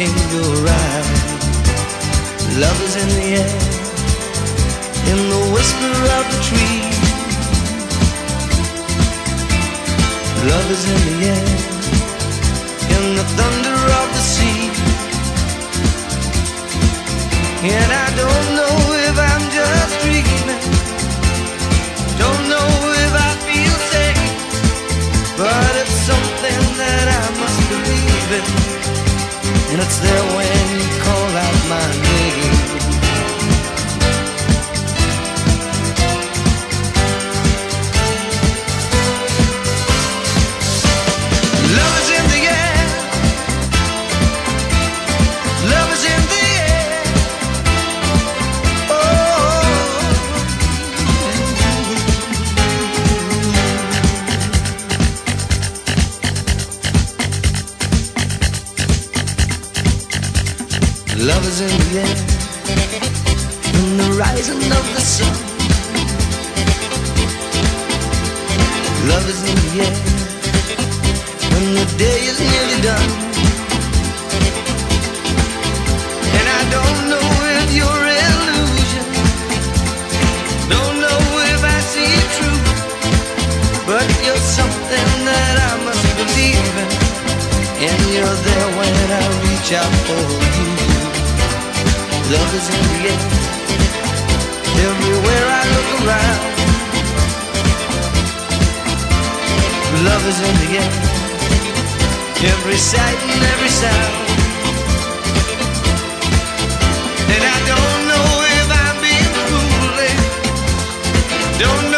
in your eyes. Love is in the air, in the whisper of the tree. Love is in the air, in the thunder of the sea. And I don't know if I'm just dreaming, my Love is in the air. In the rising of the sun. Love is in the air when the day is nearly done. And I don't know if you're illusion, don't know if I see it true, but you're something that I must believe in, and you're there when I reach out for you. Love is in the air, everywhere I look around. Love is in the air every sight and every sound. And I don't know if I'm being foolish, don't